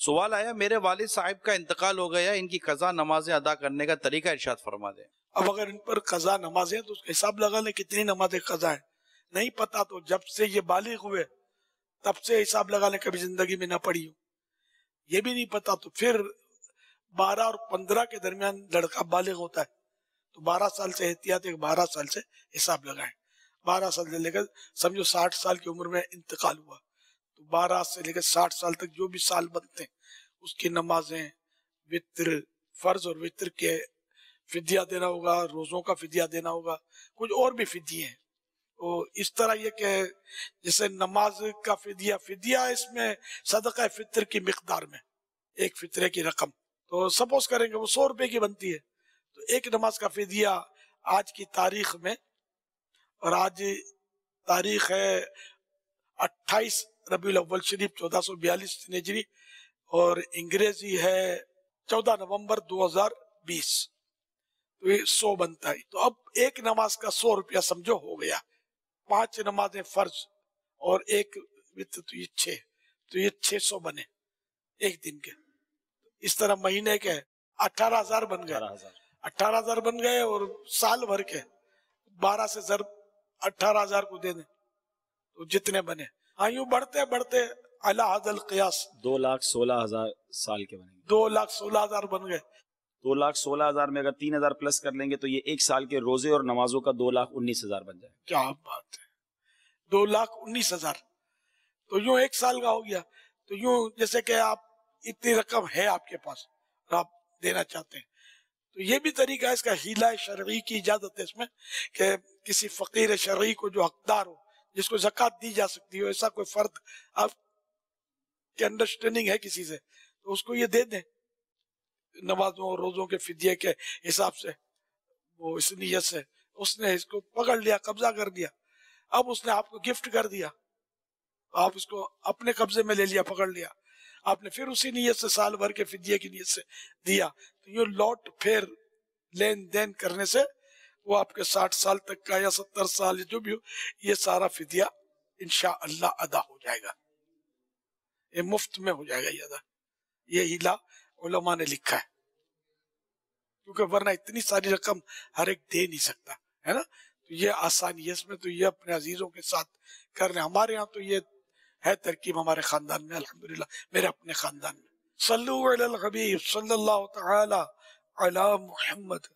सवाल आया, मेरे वालिद साहब का इंतकाल हो गया, इनकी कजा नमाजें अदा करने का तरीका इर्शाद फरमा दे। अब अगर इन पर कजा नमाजें तो उसका हिसाब लगा ले कितनी नमाजें कजा है। नहीं पता तो जब से ये बालिग हुए, तब से हिसाब लगा ले कभी ज़िंदगी में ना पड़ी हो। ये भी नहीं पता तो फिर बारह और पंद्रह के दरमियान लड़का बालिग होता है तो बारह साल से एहतियात बारह साल से हिसाब लगाए। बारह साल से लेकर समझो साठ साल की उम्र में इंतकाल हुआ। बारह से लेकर साठ साल तक जो भी साल बनते हैं, उसकी नमाजें, वित्र, फ़र्ज़ और वित्र के फिदिया देना होगा, रोजों का फिदिया देना होगा, कुछ और भी फिदिये हैं। तो इस तरह ये कि जैसे नमाज़ का फिदिया फिदिया इसमें सदका फित्र की मकदार में, एक फितरे की रकम। तो सपोज़ करेंगे वो सौ रुपए की बनती है तो एक नमाज़ का फिदिया आज की तारीख में, और आज तारीख है अट्ठाईस रबी अव्वल शरीफ चौदह सौ बयालीस नजरी और अंग्रेज़ी है चौदह नवंबर 2020 तो ये सौ बनता है। तो अब एक नमाज़ का सौ रुपया समझो हो गया। पाँच नमाजें फ़र्ज़ और एक वित्त तो ये छह। तो ये छह सौ बने एक दिन के। इस तरह महीने के अठारह हज़ार बन गए। अठारह हज़ार। बन गए और साल भर के बारह से जर अठारह हज़ार को दे दें तो जितने बने। हाँ यूँ बढ़ते बढ़ते अला हजल कयास। दो लाख सोलह हज़ार साल के बनेंगे। दो लाख सोलह हज़ार बन गए। दो लाख सोलह हज़ार में अगर तीन हज़ार प्लस कर लेंगे तो ये एक साल के रोज़े और नमाजों का दो लाख उन्नीस हज़ार बन जाए क्या बात है। दो लाख उन्नीस हज़ार। तो यूँ एक साल का हो गया। तो यूँ जैसे कि आप इतनी रकम है आपके पास और आप देना चाहते हैं। तो ये भी तरीका है इसका हीला शर्री की इजाज़त है इसमें कि किसी फकीर शर्री को जो हकदार हो जिसको जक़ात दी जा सकती हो, ऐसा कोई फर्द आप की अंडरस्टैंडिंग है किसी से तो उसको ये दे दें। नमाजों और रोजों के फिदिये के हिसाब से, वो इस नीयत से, उसने इसको पकड़ लिया, कब्जा कर दिया। अब उसने आपको गिफ्ट कर दिया। आप इसको अपने कब्जे में ले लिया, पकड़ लिया। आपने फिर उसी नीयत से, साल भर के फिदिये की नीयत से दिया। तो ये लौट फिर लेन देन करने से वो आपके साठ साल तक का या सत्तर साल जो भी हो, ये सारा फिदिया इंशा अल्लाह अदा हो जाएगा। ये मुफ़्त में हो जाएगा ये अदा। ये हिला ने लिखा है। क्योंकि वरना इतनी सारी रकम हर एक दे नहीं सकता, है ना? तो ये आसानी है इसमें तो ये अपने अजीजों के साथ कर रहे हमारे यहाँ तो ये है तरकीब हमारे खानदान में, अल्हम्दुलिल्लाह, मेरे अपने खानदान में। सल्लु अलल हबीब सल्लल्लाहु तआला अला मुहम्मद।